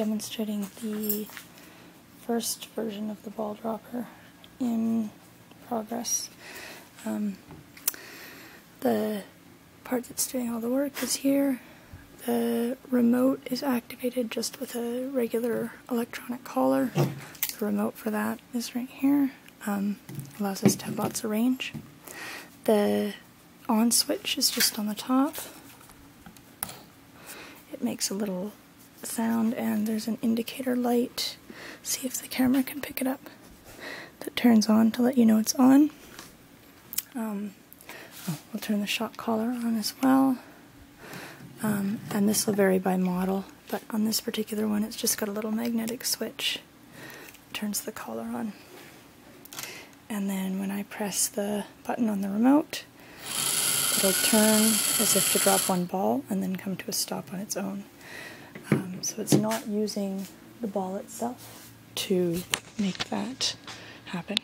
demonstrating the first version of the ball dropper in progress. Um, the part that's doing all the work is here. The remote is activated just with a regular electronic collar. The remote for that is right here. Um, allows us to have lots of range. The on switch is just on the top. It makes a little sound and there's an indicator light. See if the camera can pick it up. That turns on to let you know it's on. Um, oh, we'll turn the shock collar on as well. Um, and this will vary by model, but on this particular one it's just got a little magnetic switch. turns the collar on. And then when I press the button on the remote, it'll turn as if to drop one ball and then come to a stop on its own. So it's not using the ball itself to make that happen.